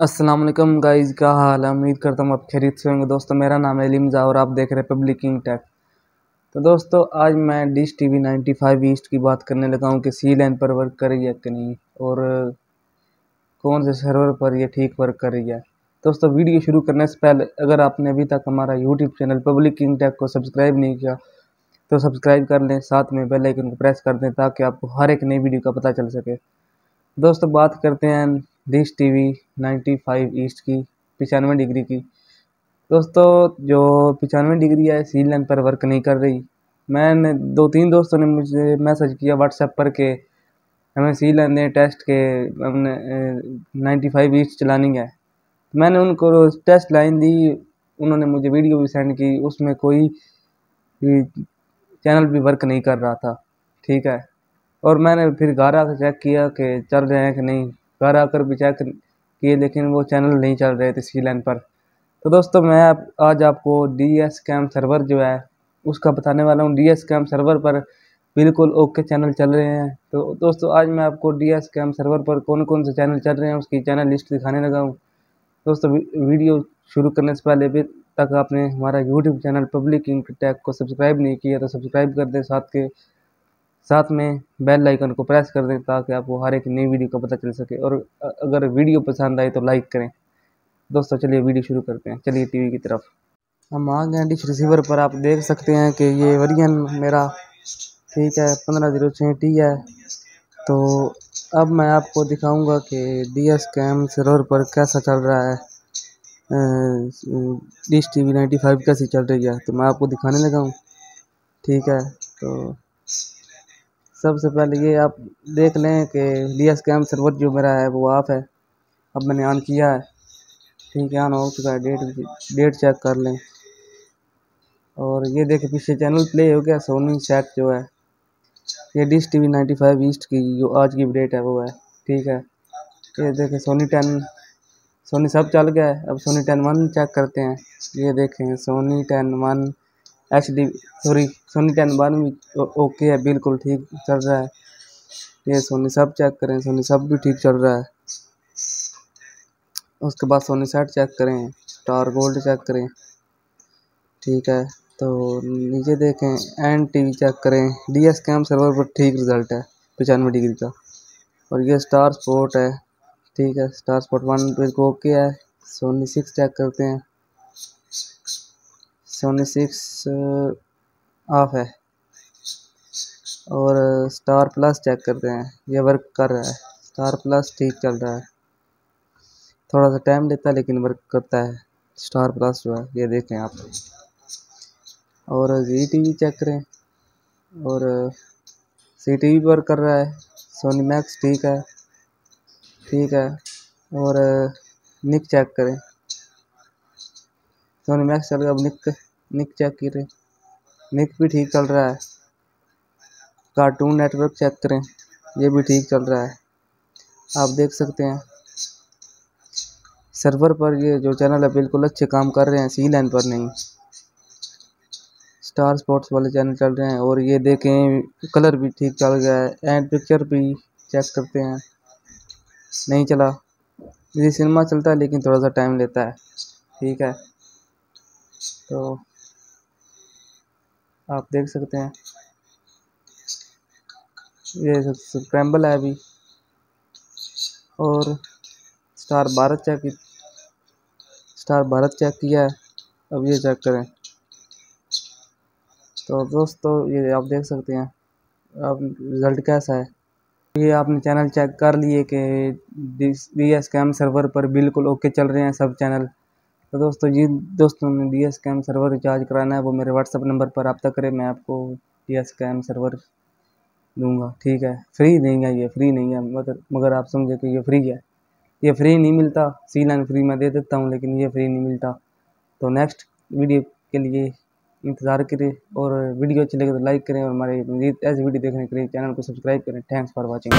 अस्सलाम वालेकुम गाइस, क्या हाल है? उम्मीद करता हूँ आप खरीद से होंगे। दोस्तों, मेरा नाम है लिमजा और आप देख रहे हैं पब्लिक किंग टैक तो दोस्तों, आज मैं डिश टीवी 95 ईस्ट की बात करने लगा हूँ कि सी लाइन पर वर्क कर रही है कि नहीं, और कौन से सर्वर पर यह ठीक वर्क कर रही है। दोस्तों, वीडियो शुरू करने से पहले, अगर आपने अभी तक हमारा YouTube channel public king tech को सब्सक्राइब नहीं किया तो सब्सक्राइब कर लें, साथ में बेल आइकन को प्रेस कर दें, ताकि आपको हर एक नई वीडियो का पता चल सके। दोस्तों, बात करते हैं डिश टीवी 95 ईस्ट की, पचानवे डिग्री की। दोस्तों, जो पचानवे डिग्री है सी लाइन पर वर्क नहीं कर रही। मैंने दो तीन दोस्तों ने मुझे मैसेज किया व्हाट्सएप पर के, हमें सी लाइन दें टेस्ट के, हमने नाइन्टी फाइव ईस्ट चलानी है। मैंने उनको टेस्ट लाइन दी, उन्होंने मुझे वीडियो भी सेंड की, उसमें कोई भी चैनल भी वर्क नहीं कर रहा था, ठीक है? और मैंने फिर आकर चेक किया कि चल रहे हैं कि नहीं। घर आकर चेक किए लेकिन वो चैनल नहीं चल रहे थे सी लाइन पर। तो दोस्तों मैं आप, आज आपको डी एस कैम सर्वर जो है उसका बताने वाला हूँ। डी एस कैम सर्वर पर बिल्कुल ओके चैनल चल रहे हैं। तो दोस्तों आज मैं आपको डी एस कैम सर्वर पर कौन कौन से चैनल चल रहे हैं उसकी चैनल लिस्ट दिखाने लगा हूँ। दोस्तों वीडियो शुरू करने से पहले भी तक आपने हमारा YouTube channel public ink tag को सब्सक्राइब नहीं किया तो सब्सक्राइब कर दें साथ के। साथ में बेल आइकन को प्रेस कर दें ताकि आपको हर एक नई वीडियो का पता चल सके। और अगर वीडियो पसंद आए तो लाइक करें। दोस्तों, चलिए वीडियो शुरू करते हैं। चलिए टीवी की तरफ़। हम आ गए डिश रिसीवर पर। आप देख सकते हैं कि ये वरियन मेरा ठीक है, पंद्रह ज़ीरो छः टी है। तो अब मैं आपको दिखाऊँगा कि डी एस कैम सर्वर पर कैसा चल रहा है। Dish T V ninety five कैसी चल रही है? तो मैं आपको दिखाने लगा हूँ। ठीक है तो सबसे पहले ये आप देख लें कि डी एस कैम सर्वर जो मेरा है, वो ऑफ़ है। अब मैंने ऑन किया है। ठीक है ऑन हो चुका है। डेट डेट चेक कर लें। और ये देखें पीछे चैनल प्ले हो गया सोनी सेट जो है। ये Dish T V ninety five east की जो आज की डेट है, वो है। ठीक है। ये देखें सोनी टेन सोनी सब चल गया है। अब सोनी टेन वन चेक करते हैं। ये देखें Sony Ten one H D sorry Sony Ten one भी ओके है, बिल्कुल ठीक चल रहा है। ये सोनी सब चेक करें सोनी सब भी ठीक चल रहा है। उसके बाद सोनी सेट चेक करें स्टार गोल्ड चेक करें ठीक है तो नीचे देखें एन टी चेक करें डी एस कैम सर्वर पर ठीक रिज़ल्ट है, पचानवे डिग्री का। और ये स्टार स्पोर्ट है, ठीक है स्टार स्पोर्ट वन पे ओके है। सोनी सिक्स चेक करते हैं। सोनी सिक्स ऑफ़ है। और स्टार प्लस चेक करते हैं। ये वर्क कर रहा है। स्टार प्लस ठीक चल रहा है। थोड़ा सा टाइम लेता है, लेकिन वर्क करता है। स्टार प्लस जो है, ये देखें आप। और जी टी वी चेक करें। और सी टी वी वर्क कर रहा है। सोनी मैक्स ठीक है। ठीक है। और निक चेक करें। सोनी मैक्स चल गया अब निक निक चेक करें निक भी ठीक चल रहा है। कार्टून नेटवर्क चेक करें। ये भी ठीक चल रहा है। आप देख सकते हैं। सर्वर पर ये जो चैनल है, बिल्कुल अच्छे काम कर रहे हैं। सी लाइन पर नहीं। स्टार स्पोर्ट्स वाले चैनल चल रहे हैं। और ये देखें कलर भी ठीक चल गया है। एंड पिक्चर भी चेक करते हैं। नहीं चला। ये सिनेमा चलता है, लेकिन थोड़ा सा टाइम लेता है। ठीक है। तो आप देख सकते हैं। ये स्क्रैम्बल है अभी। और Star Bharat check Star Bharat check किया है। अब ये चेक करें। तो दोस्तों, ये आप देख सकते हैं। अब रिज़ल्ट कैसा है? ये आपने चैनल चेक कर लिए कि डी एस कैम सर्वर पर बिल्कुल ओके चल रहे हैं सब चैनल तो दोस्तों जी, दोस्तों ने D S cam server recharge कराना है, वो मेरे व्हाट्सअप नंबर पर रब्ता करें, मैं आपको डी एस कैम सर्वर दूँगा, ठीक है? फ्री नहीं है ये फ्री नहीं है, मगर मगर आप समझे कि ये फ्री है। ये फ्री नहीं मिलता सी लाइन फ्री मैं दे देता हूँ, लेकिन ये फ्री नहीं मिलता। तो नेक्स्ट वीडियो के लिए इंतज़ार करें और वीडियो अच्छी लगे तो लाइक करें और हमारे ऐसी वीडियो देखने के लिए चैनल को सब्सक्राइब करें। Thanks for watching